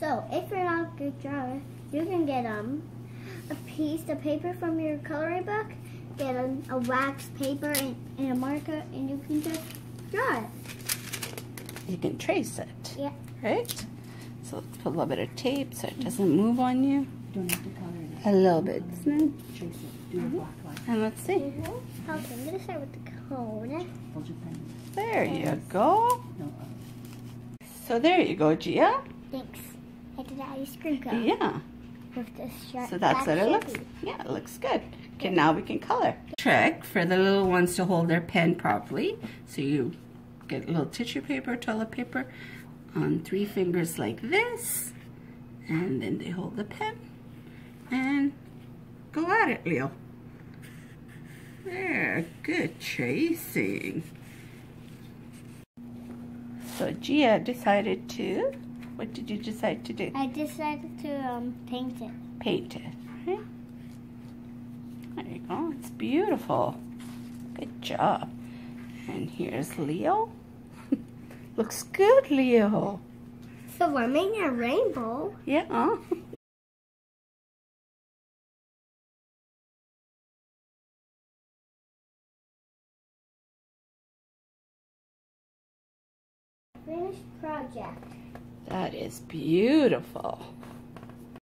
So, if you're not a good drawer, you can get um a piece of paper from your coloring book, get a, a wax paper and, and a marker, and you can just draw it. You can trace it. Yeah. Right? So let's put a little bit of tape so it doesn't move on you. Don't have to color it. A little bit. And Trace it. Do a black line. and let's see. Mm-hmm. Okay, I'm gonna start with the cone. Hold your pen. There you go. No, uh, So there you go, Gia. Thanks. I did ice cream cone Yeah. with this So that's what it looks. Sharpie. Yeah, it looks good. Okay, now we can color. Trick for the little ones to hold their pen properly. So you get a little tissue paper, toilet paper on three fingers like this. And then they hold the pen. And go at it, Leo. There, good chasing. So Gia decided to, what did you decide to do? I decided to um paint it. paint it. Right? There you go. It's beautiful. Good job. And here's Leo. Looks good, Leo. So we're making a rainbow. Yeah. Finished project. That is beautiful.